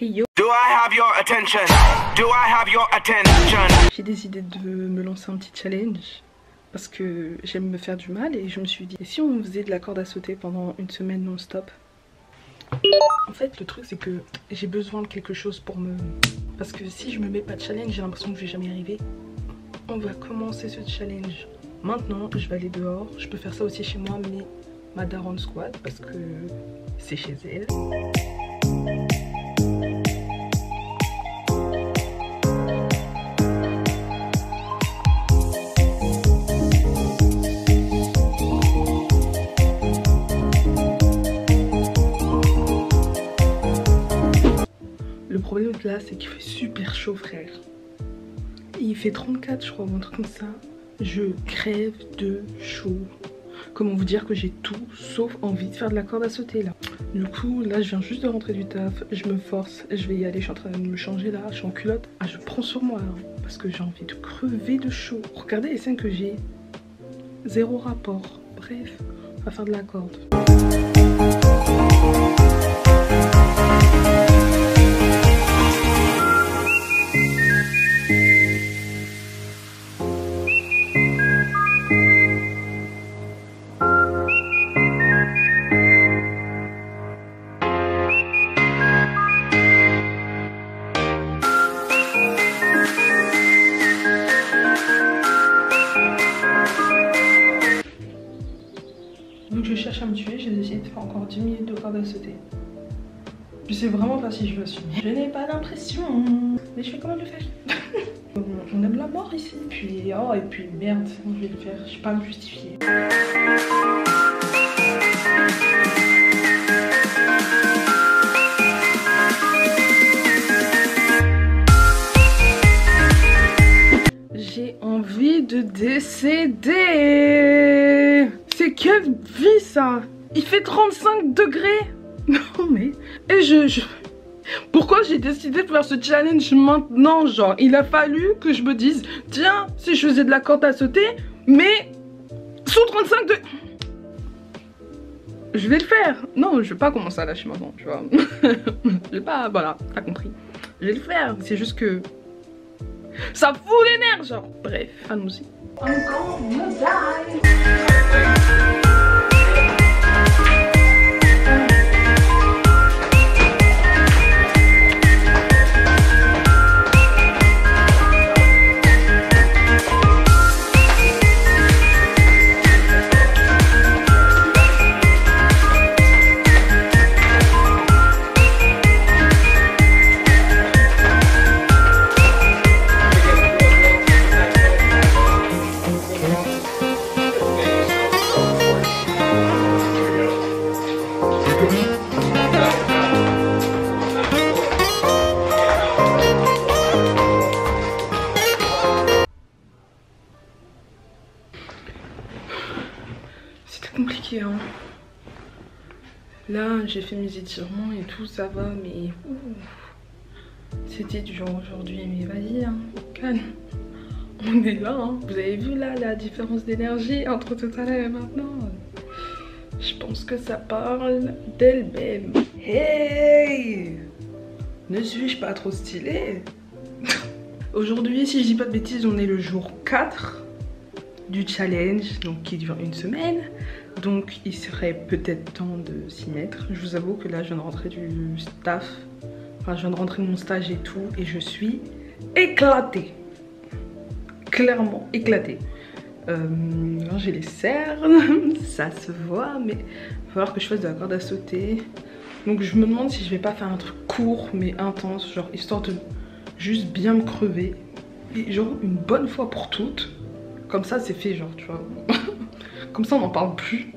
Hey yo Do I have your attention? Do I have your attention? J'ai décidé de me lancer un petit challenge parce que j'aime me faire du mal et je me suis dit et si on faisait de la corde à sauter pendant une semaine non-stop? En fait le truc c'est que j'ai besoin de quelque chose pour me... Parce que si je me mets pas de challenge j'ai l'impression que je vais jamais y arriver. On va commencer ce challenge. Maintenant je vais aller dehors, je peux faire ça aussi chez moi mais ma daronne squat parce que c'est chez elle. Là c'est qu'il fait super chaud frère. Il fait 34 je crois ou un truc comme ça. Je crève de chaud. Comment vous dire que j'ai tout sauf envie de faire de la corde à sauter là. Du coup là je viens juste de rentrer du taf. Je me force, je vais y aller, je suis en train de me changer là, je suis en culotte. Ah je prends sur moi là parce que j'ai envie de crever de chaud. Regardez les scènes que j'ai. Zéro rapport. Bref, on va faire de la corde. Je cherche à me tuer, j'ai décidé de faire encore 10 minutes de corde à sauter. Je sais vraiment pas si je veux assumer. Je n'ai pas d'impression, mais je vais quand même le faire. On aime la mort ici. Puis, oh, et puis merde, je vais le faire, je vais pas me justifier. J'ai envie de décéder. C'est quelle vie Il fait 35 degrés Non mais... Et je... je... Pourquoi j'ai décidé de faire ce challenge maintenant Genre, il a fallu que je me dise, tiens, si je faisais de la corde à sauter, mais sous 35 degrés... Je vais le faire. Non, je vais pas commencer à lâcher maintenant, tu vois. je vais pas... Voilà, t'as compris. Je vais le faire. C'est juste que... Ça fout les nerfs, genre. Bref, allons-y. Compliqué hein. Là j'ai fait mes étirements et tout ça va mais c'était dur aujourd'hui mais vas-y hein, calme. On est là hein. Vous avez vu là la différence d'énergie entre tout à l'heure et maintenant? Je pense que ça parle d'elle-même. Hey Ne suis-je pas trop stylée? Aujourd'hui si je dis pas de bêtises on est le jour 4 du challenge donc qui dure une semaine donc il serait peut-être temps de s'y mettre. Je vous avoue que là je viens de rentrer du staff. Enfin je viens de rentrer de mon stage et tout et je suis éclatée. Clairement éclatée. Euh, j'ai les cernes ça se voit mais il va falloir que je fasse de la corde à sauter. Donc je me demande si je vais pas faire un truc court mais intense genre histoire de juste bien me crever. Et genre une bonne fois pour toutes. Comme ça, c'est fait, genre, tu vois. Comme ça, on n'en parle plus.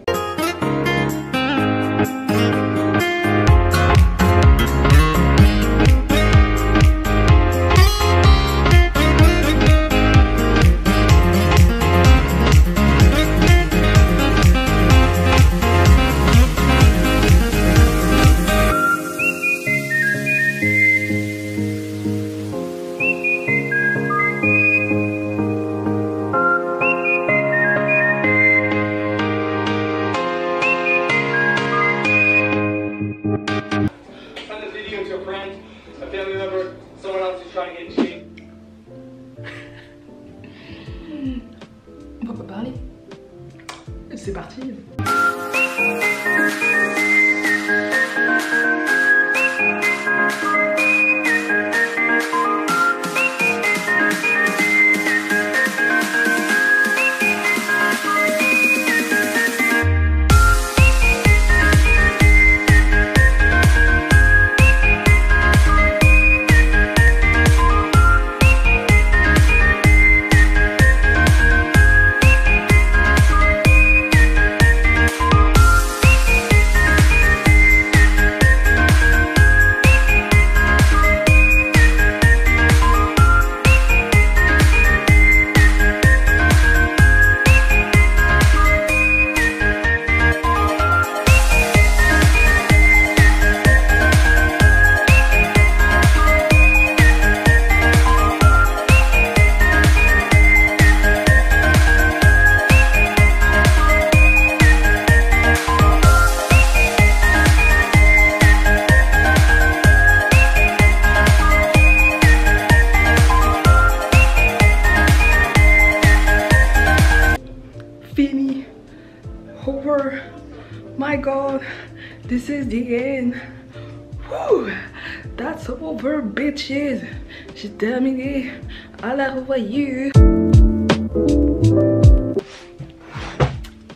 My god. This is the end. That's over, bitches. J'ai terminé. À la revoyure.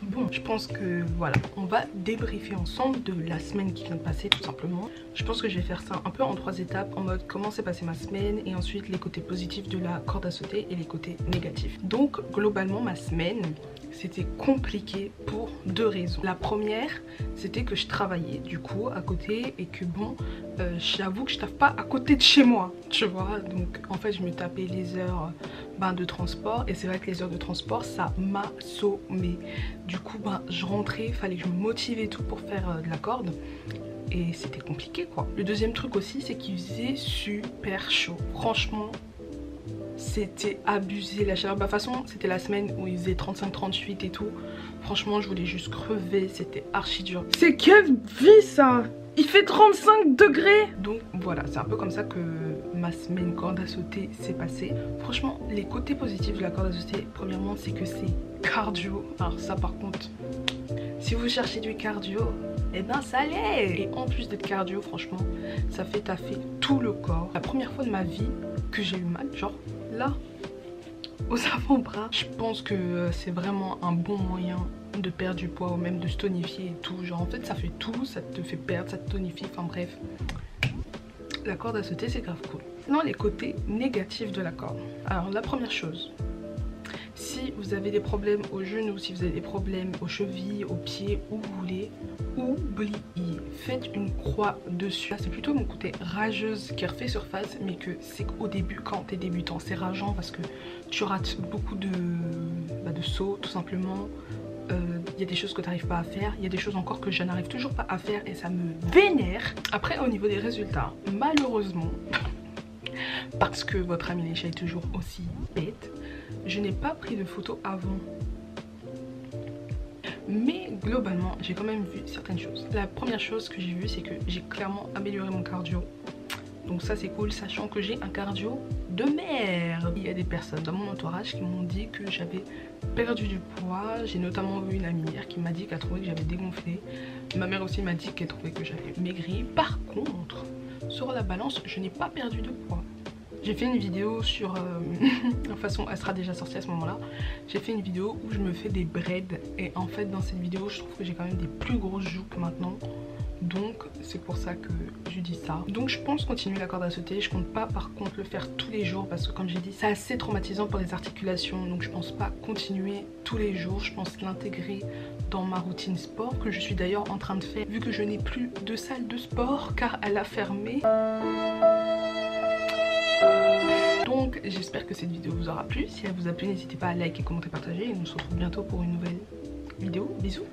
Bon, je pense que voilà, on va débriefer ensemble de la semaine qui vient de passer tout simplement. Je pense que je vais faire ça un peu en trois étapes en mode comment s'est passée ma semaine et ensuite les côtés positifs de la corde à sauter et les côtés négatifs. Donc globalement ma semaine c'était compliqué pour deux raisons. La première, c'était que je travaillais du coup à côté et que bon, euh, j'avoue que je taffe pas à côté de chez moi, tu vois. Donc en fait, je me tapais les heures ben, de transport et c'est vrai que les heures de transport, ça m'a sommé. Du coup, ben, je rentrais, il fallait que je me motive et tout pour faire euh, de la corde et c'était compliqué quoi. Le deuxième truc aussi, c'est qu'il faisait super chaud. Franchement, c'était abusé la chaleur. Bah, de toute façon, c'était la semaine où il faisait 35-38 et tout. Franchement, je voulais juste crever. C'était archi dur. C'est quelle vie ça Il fait 35 degrés Donc voilà, c'est un peu comme ça que ma semaine corde à sauter s'est passée. Franchement, les côtés positifs de la corde à sauter, premièrement, c'est que c'est cardio. Alors ça par contre, si vous cherchez du cardio, eh ben ça l'est Et en plus d'être cardio, franchement, ça fait taffer tout le corps. La première fois de ma vie que j'ai eu mal, genre là, aux avant-bras. Je pense que euh, c'est vraiment un bon moyen de perdre du poids ou même de se tonifier et tout. Genre en fait ça fait tout, ça te fait perdre, ça te tonifie, enfin bref. La corde à sauter c'est grave cool. Non les côtés négatifs de la corde. Alors la première chose, si vous avez des problèmes aux genoux, si vous avez des problèmes aux chevilles, aux pieds, où vous voulez, oubliez. Faites une croix dessus. C'est plutôt mon côté rageuse qui refait surface, mais que c'est qu'au début, quand t'es débutant, c'est rageant parce que tu rates beaucoup de, bah, de sauts tout simplement. Il euh, y a des choses que tu n'arrives pas à faire, il y a des choses encore que je n'arrive toujours pas à faire et ça me vénère. Après au niveau des résultats, malheureusement, parce que votre ami Lécha est toujours aussi bête, je n'ai pas pris de photos avant. Mais globalement, j'ai quand même vu certaines choses. La première chose que j'ai vue, c'est que j'ai clairement amélioré mon cardio. Donc ça c'est cool, sachant que j'ai un cardio de merde. Il y a des personnes dans mon entourage qui m'ont dit que j'avais perdu du poids. J'ai notamment vu une amie qui m'a dit qu'elle trouvait que j'avais dégonflé. Ma mère aussi m'a dit qu'elle trouvait que j'avais maigri. Par contre, sur la balance, je n'ai pas perdu de poids. J'ai fait une vidéo sur... Euh, de façon, elle sera déjà sortie à ce moment-là. J'ai fait une vidéo où je me fais des braids. Et en fait, dans cette vidéo, je trouve que j'ai quand même des plus grosses joues que maintenant. Donc, c'est pour ça que je dis ça. Donc, je pense continuer la corde à sauter. Je compte pas, par contre, le faire tous les jours. Parce que, comme j'ai dit, c'est assez traumatisant pour les articulations. Donc, je pense pas continuer tous les jours. Je pense l'intégrer dans ma routine sport. Que je suis d'ailleurs en train de faire. Vu que je n'ai plus de salle de sport. Car elle a fermé. Donc j'espère que cette vidéo vous aura plu. Si elle vous a plu, n'hésitez pas à liker, commenter, partager. Et on se retrouve bientôt pour une nouvelle vidéo. Bisous